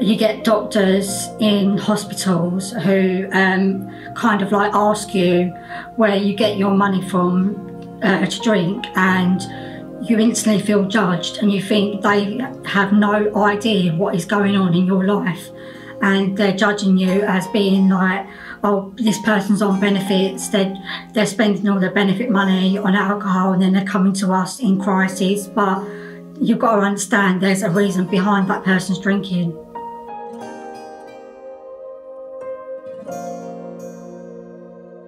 you get doctors in hospitals who um, kind of like ask you where you get your money from uh, to drink and you instantly feel judged and you think they have no idea what is going on in your life. And they're judging you as being like oh this person's on benefits they're, they're spending all their benefit money on alcohol and then they're coming to us in crisis. But you've got to understand there's a reason behind that person's drinking.